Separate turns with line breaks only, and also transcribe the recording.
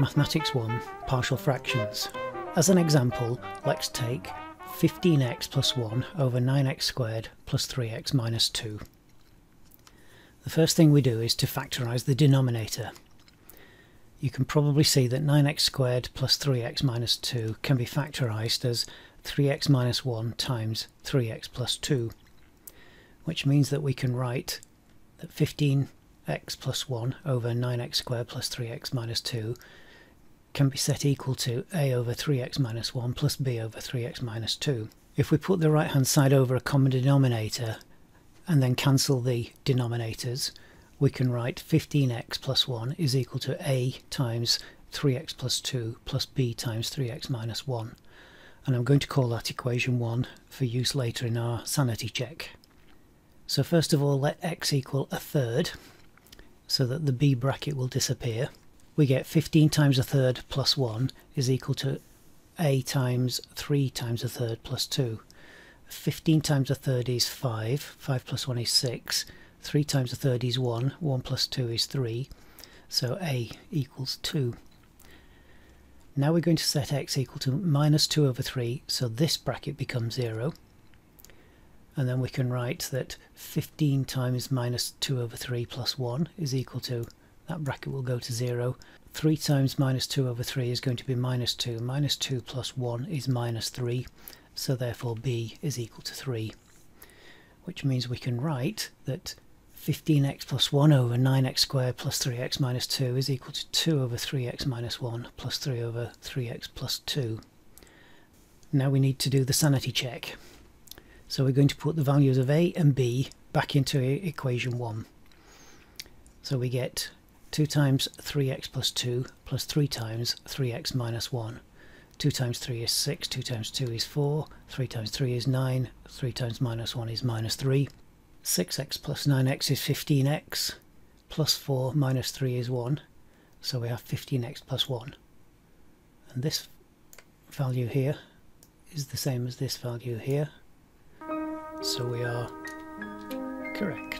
Mathematics 1 Partial Fractions. As an example, let's take 15x plus 1 over 9x squared plus 3x minus 2. The first thing we do is to factorise the denominator. You can probably see that 9x squared plus 3x minus 2 can be factorised as 3x minus 1 times 3x plus 2, which means that we can write that 15x plus 1 over 9x squared plus 3x minus 2 can be set equal to a over 3x minus 1 plus b over 3x minus 2. If we put the right hand side over a common denominator and then cancel the denominators, we can write 15x plus 1 is equal to a times 3x plus 2 plus b times 3x minus 1. And I'm going to call that equation 1 for use later in our sanity check. So first of all let x equal a third so that the b bracket will disappear we get 15 times a third plus 1 is equal to a times 3 times a third plus 2. 15 times a third is 5, 5 plus 1 is 6, 3 times a third is 1, 1 plus 2 is 3, so a equals 2. Now we're going to set x equal to minus 2 over 3, so this bracket becomes 0. And then we can write that 15 times minus 2 over 3 plus 1 is equal to that bracket will go to 0. 3 times minus 2 over 3 is going to be minus 2. Minus 2 plus 1 is minus 3, so therefore b is equal to 3. Which means we can write that 15x plus 1 over 9x squared plus 3x minus 2 is equal to 2 over 3x minus 1 plus 3 over 3x plus 2. Now we need to do the sanity check. So we're going to put the values of a and b back into equation 1. So we get 2 times 3x plus 2 plus 3 times 3x minus 1. 2 times 3 is 6, 2 times 2 is 4, 3 times 3 is 9, 3 times minus 1 is minus 3. 6x plus 9x is 15x, plus 4 minus 3 is 1, so we have 15x plus 1. And this value here is the same as this value here, so we are correct.